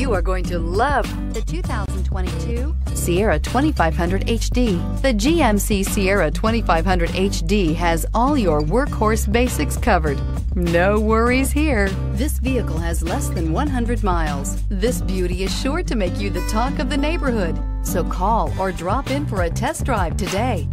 You are going to love the 2022 Sierra 2500 HD. The GMC Sierra 2500 HD has all your workhorse basics covered. No worries here. This vehicle has less than 100 miles. This beauty is sure to make you the talk of the neighborhood. So call or drop in for a test drive today.